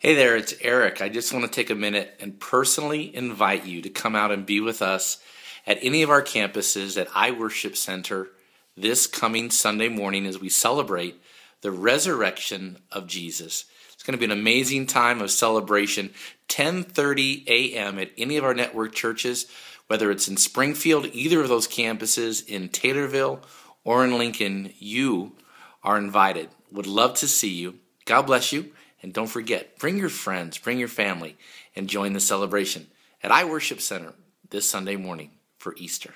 Hey there, it's Eric. I just want to take a minute and personally invite you to come out and be with us at any of our campuses at iWorship Center this coming Sunday morning as we celebrate the resurrection of Jesus. It's going to be an amazing time of celebration. 10:30 a.m. at any of our network churches, whether it's in Springfield, either of those campuses, in Taylorville, or in Lincoln, you are invited. Would love to see you. God bless you. And don't forget, bring your friends, bring your family, and join the celebration at iWorship Center this Sunday morning for Easter.